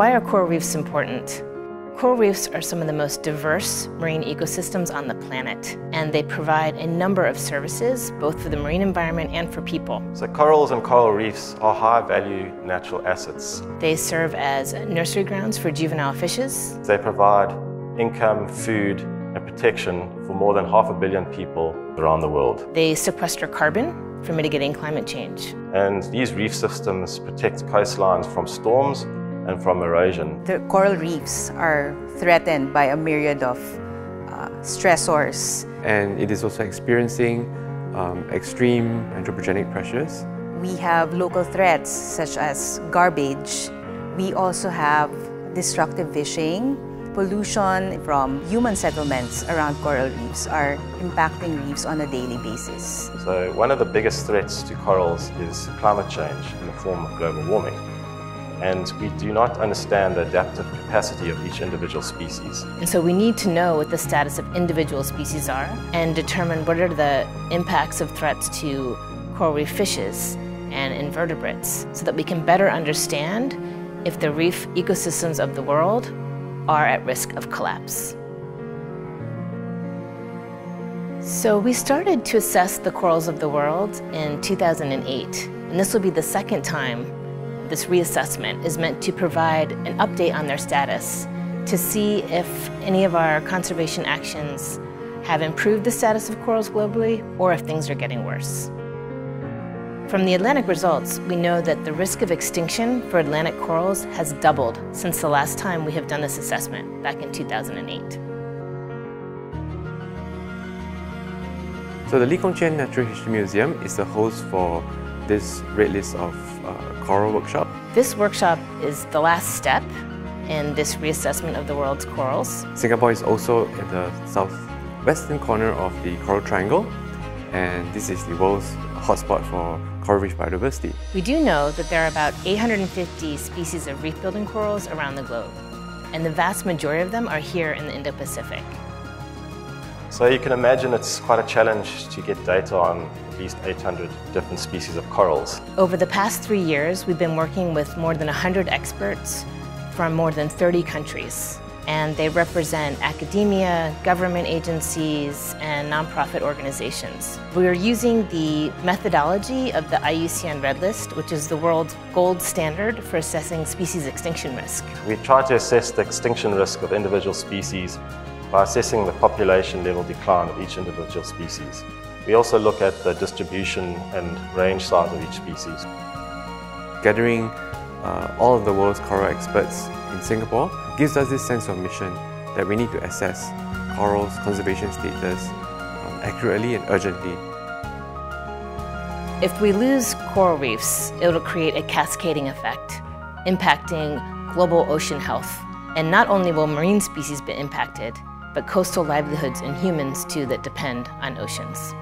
Why are coral reefs important? Coral reefs are some of the most diverse marine ecosystems on the planet, and they provide a number of services, both for the marine environment and for people. So corals and coral reefs are high-value natural assets. They serve as nursery grounds for juvenile fishes. They provide income, food, and protection for more than half a billion people around the world. They sequester carbon for mitigating climate change. And these reef systems protect coastlines from storms and from erosion. The coral reefs are threatened by a myriad of uh, stressors. And it is also experiencing um, extreme anthropogenic pressures. We have local threats such as garbage. We also have destructive fishing. Pollution from human settlements around coral reefs are impacting reefs on a daily basis. So one of the biggest threats to corals is climate change in the form of global warming and we do not understand the adaptive capacity of each individual species. And so we need to know what the status of individual species are and determine what are the impacts of threats to coral reef fishes and invertebrates so that we can better understand if the reef ecosystems of the world are at risk of collapse. So we started to assess the corals of the world in 2008, and this will be the second time this reassessment is meant to provide an update on their status to see if any of our conservation actions have improved the status of corals globally or if things are getting worse. From the Atlantic results, we know that the risk of extinction for Atlantic corals has doubled since the last time we have done this assessment, back in 2008. So the Lee Kong Chian Natural History Museum is the host for this Red List of uh, Coral Workshop. This workshop is the last step in this reassessment of the world's corals. Singapore is also in the southwestern corner of the Coral Triangle and this is the world's hotspot for coral reef biodiversity. We do know that there are about 850 species of reef-building corals around the globe, and the vast majority of them are here in the Indo-Pacific. So you can imagine it's quite a challenge to get data on at least 800 different species of corals. Over the past three years, we've been working with more than 100 experts from more than 30 countries. And they represent academia, government agencies, and nonprofit organizations. We are using the methodology of the IUCN Red List, which is the world's gold standard for assessing species extinction risk. We try to assess the extinction risk of individual species by assessing the population level decline of each individual species. We also look at the distribution and range size of each species. Gathering uh, all of the world's coral experts in Singapore gives us this sense of mission that we need to assess corals' conservation status um, accurately and urgently. If we lose coral reefs, it'll create a cascading effect, impacting global ocean health. And not only will marine species be impacted, but coastal livelihoods and humans too that depend on oceans.